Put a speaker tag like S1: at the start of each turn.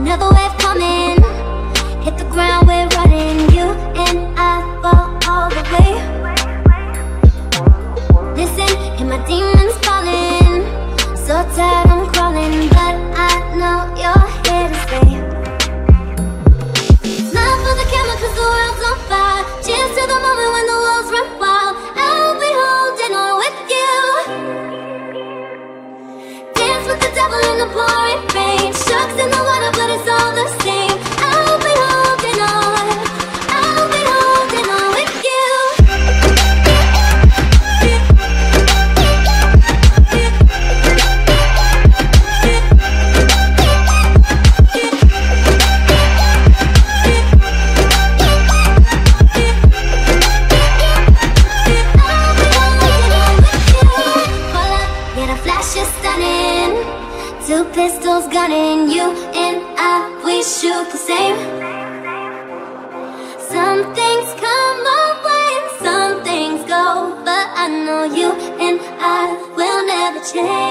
S1: Another wave coming. Hit the ground, we're running. You and I fall all the way. Listen, and my demons calling. So tired I'm crawling But I know you're here to stay. Smile for the camera cause the world's on fire. Cheers to the moment when the walls run wild. I'll be holding on with you. Dance with the devil in the pouring rain Two pistols gunning you and I, we shoot the same. Some things come our way and some things go, but I know you and I will never change.